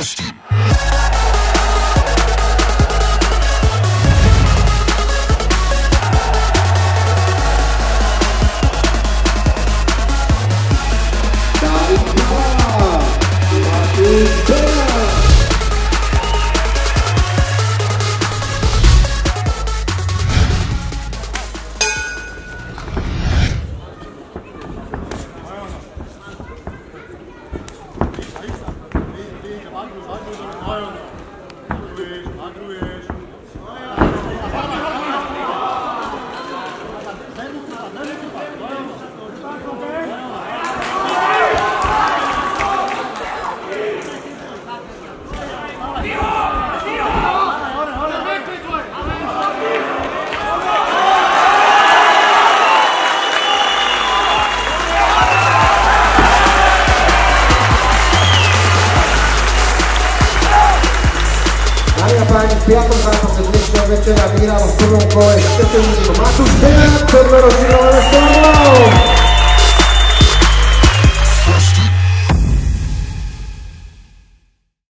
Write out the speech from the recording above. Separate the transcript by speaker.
Speaker 1: Bekliyor. Andrew is, Andrew is. Piatom zápase dnešného večera vyhral v prvom kole 4. Matúš Benát, ktorý rozširoval 100